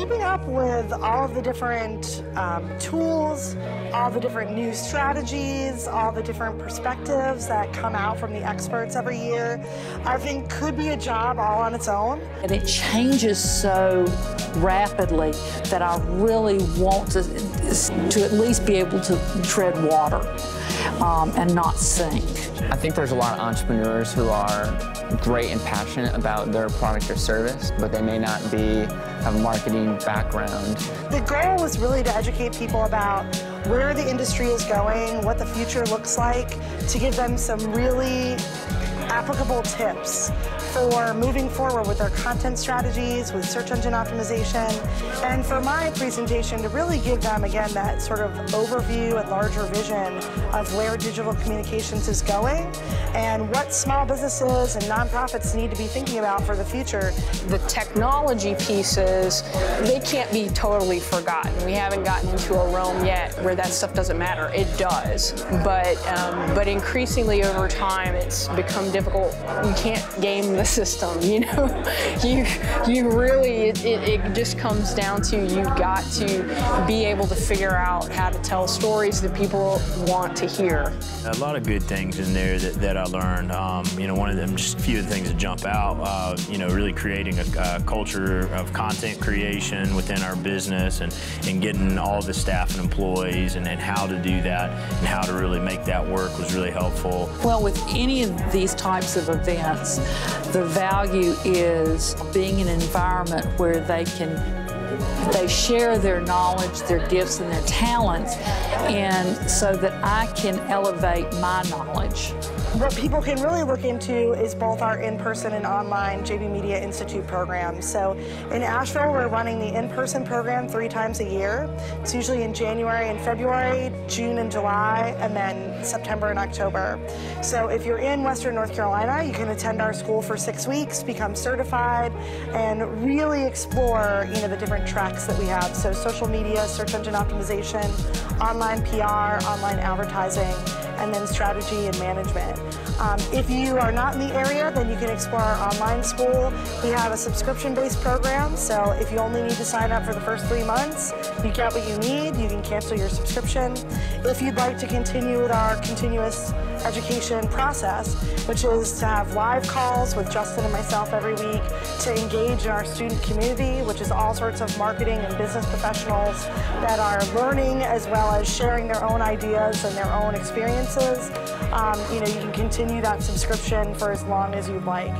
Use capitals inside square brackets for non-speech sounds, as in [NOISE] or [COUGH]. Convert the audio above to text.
keeping up with all the different um, tools, all the different new strategies, all the different perspectives that come out from the experts every year, I think could be a job all on its own. And it changes so rapidly that I really want to, to at least be able to tread water um, and not sink. I think there's a lot of entrepreneurs who are great and passionate about their product or service, but they may not be have a background. The goal was really to educate people about where the industry is going, what the future looks like, to give them some really applicable tips for moving forward with our content strategies, with search engine optimization, and for my presentation to really give them, again, that sort of overview and larger vision of where digital communications is going and what small businesses and nonprofits need to be thinking about for the future. The technology pieces, they can't be totally forgotten. We haven't gotten into a realm yet where that stuff doesn't matter. It does, but um, but increasingly over time, it's become difficult. You can't game the system, [LAUGHS] you know. you you really it, it, it just comes down to you've got to be able to figure out how to tell stories that people want to hear. A lot of good things in there that, that I learned. Um, you know, one of them, just a few of the things that jump out. Uh, you know, really creating a, a, culture of content creation within our business and and getting all the staff and employees and, and how to do that and how to really make that work was really helpful. Well, with any of these types of events, the value is being in an environment where they can they share their knowledge, their gifts, and their talents, and so that I can elevate my knowledge. What people can really look into is both our in-person and online JB Media Institute programs. So in Asheville, we're running the in-person program three times a year. It's usually in January and February, June and July, and then September and October. So if you're in Western North Carolina, you can attend our school for six weeks, become certified, and really explore you know, the different tracks that we have. So social media, search engine optimization, online PR, online advertising, and then strategy and management. Um, if you are not in the area, then you can explore our online school. We have a subscription-based program, so if you only need to sign up for the first three months, you get what you need. You can cancel your subscription. If you'd like to continue with our continuous education process, which is to have live calls with Justin and myself every week, to engage in our student community, which is all sorts of marketing and business professionals that are learning as well as sharing their own ideas and their own experiences. Um, you know, you can continue that subscription for as long as you'd like.